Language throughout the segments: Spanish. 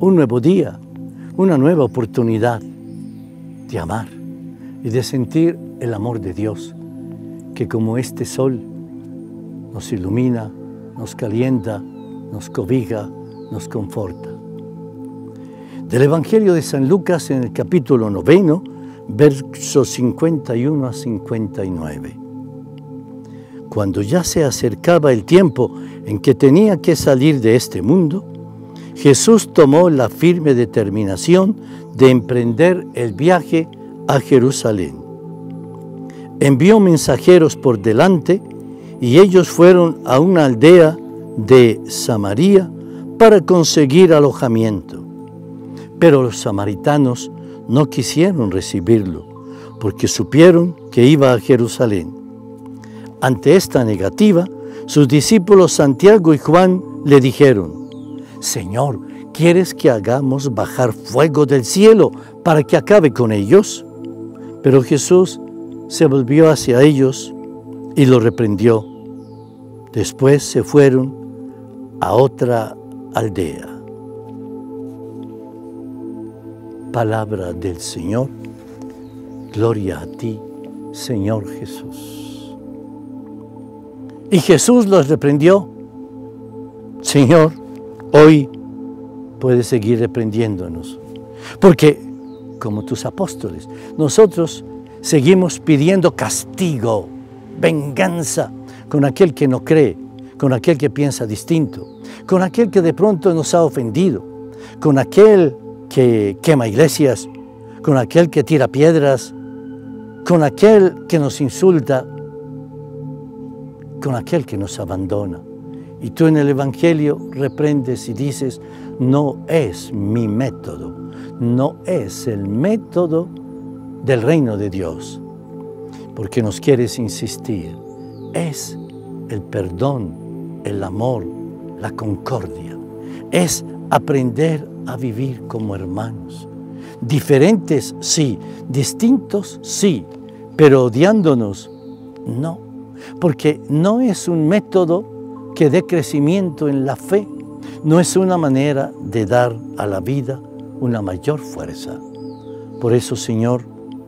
un nuevo día, una nueva oportunidad de amar y de sentir el amor de Dios, que como este sol nos ilumina, nos calienta, nos cobija, nos conforta. Del Evangelio de San Lucas en el capítulo noveno, versos 51 a 59. Cuando ya se acercaba el tiempo en que tenía que salir de este mundo, Jesús tomó la firme determinación de emprender el viaje a Jerusalén. Envió mensajeros por delante y ellos fueron a una aldea de Samaria para conseguir alojamiento. Pero los samaritanos no quisieron recibirlo porque supieron que iba a Jerusalén. Ante esta negativa, sus discípulos Santiago y Juan le dijeron, Señor, ¿quieres que hagamos bajar fuego del cielo para que acabe con ellos? Pero Jesús se volvió hacia ellos y los reprendió. Después se fueron a otra aldea. Palabra del Señor. Gloria a ti, Señor Jesús. Y Jesús los reprendió. Señor, hoy puedes seguir reprendiéndonos. Porque, como tus apóstoles, nosotros seguimos pidiendo castigo, venganza con aquel que no cree, con aquel que piensa distinto, con aquel que de pronto nos ha ofendido, con aquel que quema iglesias, con aquel que tira piedras, con aquel que nos insulta, con aquel que nos abandona. Y tú en el Evangelio reprendes y dices, no es mi método, no es el método del reino de Dios, porque nos quieres insistir, es el perdón, el amor, la concordia, es aprender a vivir como hermanos. Diferentes, sí, distintos, sí, pero odiándonos, no, porque no es un método que dé crecimiento en la fe, no es una manera de dar a la vida una mayor fuerza. Por eso, Señor,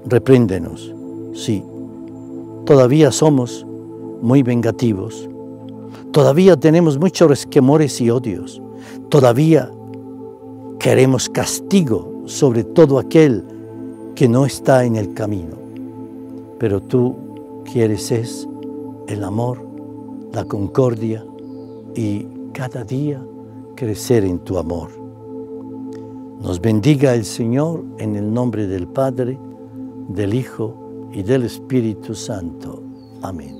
repréndenos, sí, todavía somos muy vengativos, todavía tenemos muchos resquemores y odios, todavía Queremos castigo sobre todo aquel que no está en el camino. Pero tú quieres es el amor, la concordia y cada día crecer en tu amor. Nos bendiga el Señor en el nombre del Padre, del Hijo y del Espíritu Santo. Amén.